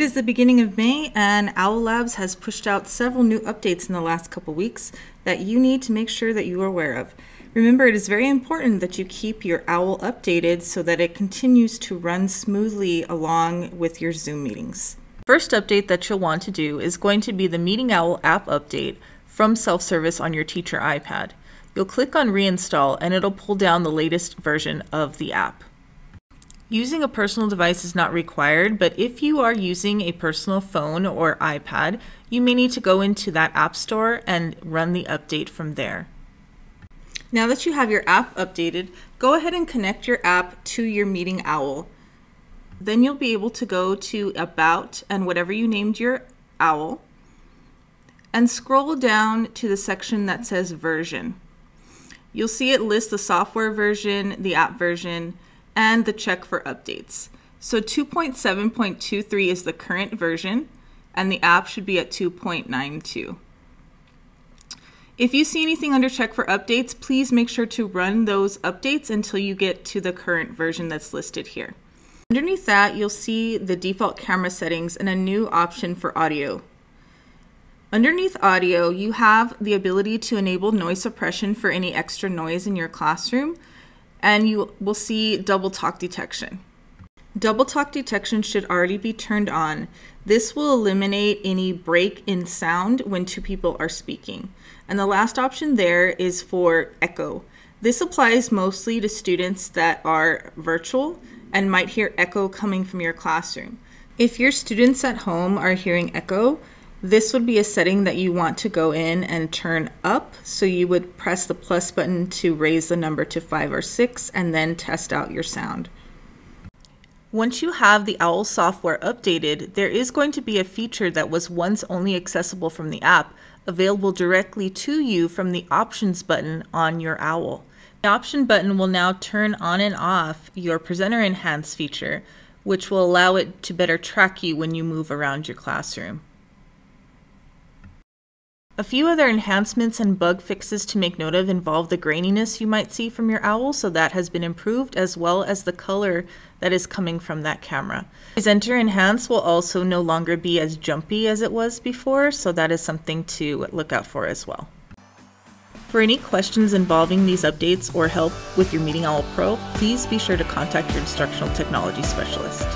It is the beginning of May, and Owl Labs has pushed out several new updates in the last couple weeks that you need to make sure that you are aware of. Remember, it is very important that you keep your OWL updated so that it continues to run smoothly along with your Zoom meetings. First update that you'll want to do is going to be the Meeting Owl app update from self-service on your teacher iPad. You'll click on reinstall and it'll pull down the latest version of the app. Using a personal device is not required, but if you are using a personal phone or iPad, you may need to go into that app store and run the update from there. Now that you have your app updated, go ahead and connect your app to your Meeting Owl. Then you'll be able to go to About and whatever you named your owl and scroll down to the section that says Version. You'll see it list the software version, the app version, and the check for updates. So 2.7.23 is the current version, and the app should be at 2.92. If you see anything under check for updates, please make sure to run those updates until you get to the current version that's listed here. Underneath that, you'll see the default camera settings and a new option for audio. Underneath audio, you have the ability to enable noise suppression for any extra noise in your classroom, and you will see double talk detection. Double talk detection should already be turned on. This will eliminate any break in sound when two people are speaking. And the last option there is for echo. This applies mostly to students that are virtual and might hear echo coming from your classroom. If your students at home are hearing echo, this would be a setting that you want to go in and turn up. So you would press the plus button to raise the number to five or six and then test out your sound. Once you have the OWL software updated, there is going to be a feature that was once only accessible from the app available directly to you from the options button on your OWL. The option button will now turn on and off your presenter enhance feature, which will allow it to better track you when you move around your classroom. A few other enhancements and bug fixes to make note of involve the graininess you might see from your owl, so that has been improved, as well as the color that is coming from that camera. Presenter Enhance will also no longer be as jumpy as it was before, so that is something to look out for as well. For any questions involving these updates or help with your Meeting Owl Pro, please be sure to contact your instructional technology specialist.